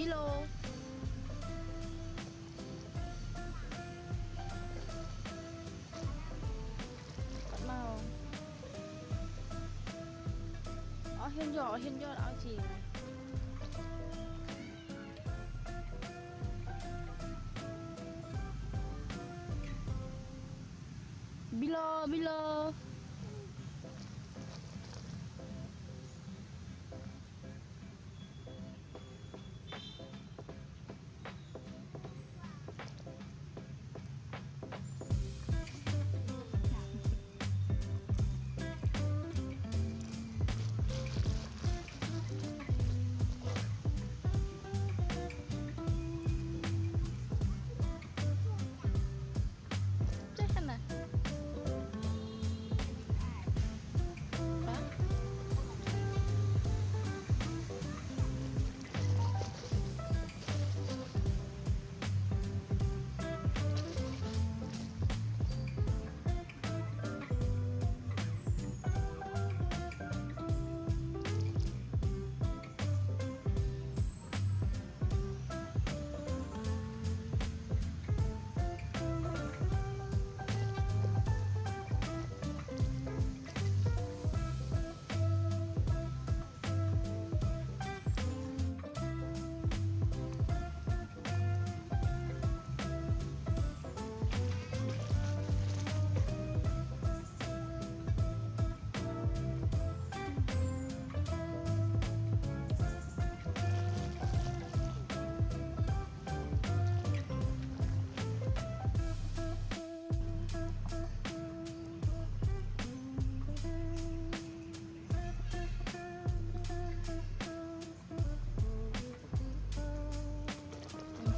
Bilo Cẩn màu. Ở hiên dọ, hiên dọ đó chị. Bilo, Bilo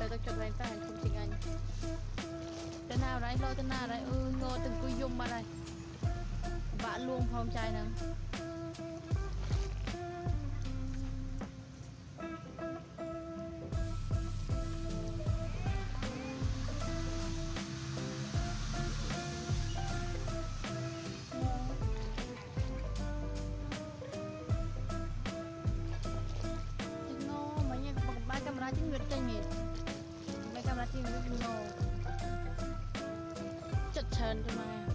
ទៅទៅចុចវិញតែជុំជីងអញទៅណាអរ៉ៃលោទៅណាអរ៉ៃអឺងទៅអង្គុយយំបាត់ហើយបាក់លួងផងចាយហ្នឹងជីងងមិញបำลังจริงหรือโนจดเชิญทำไม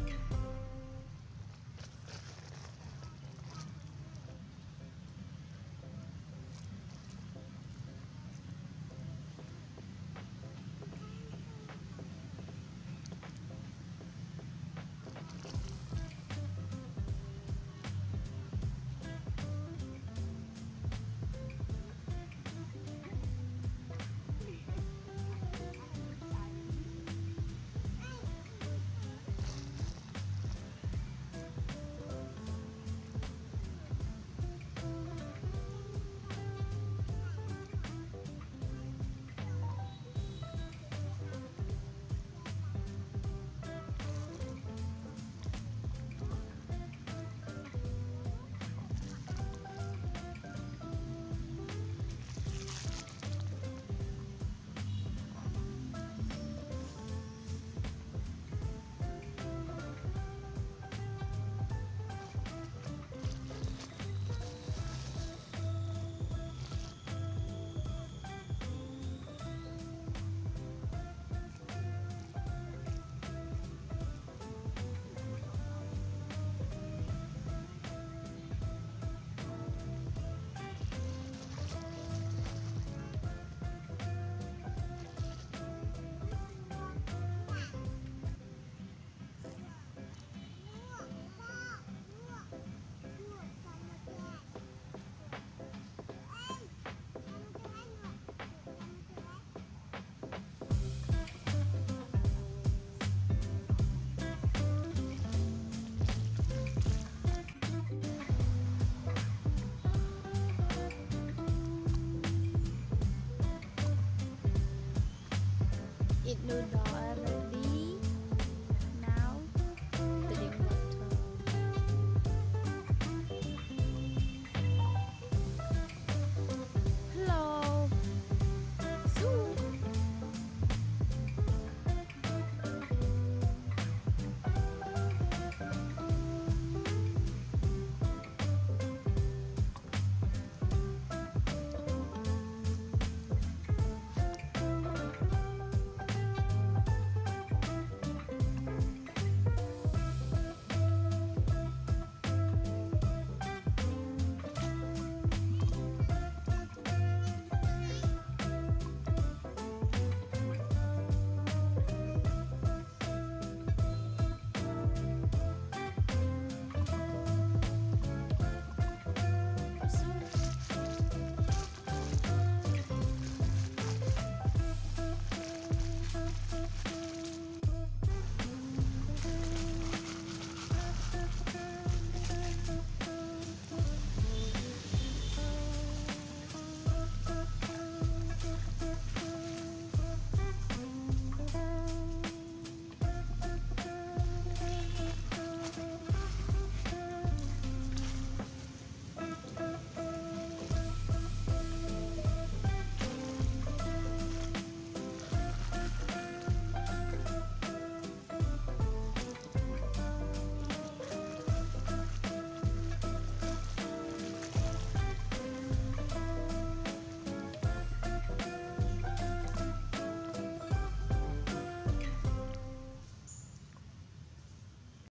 it no doubt.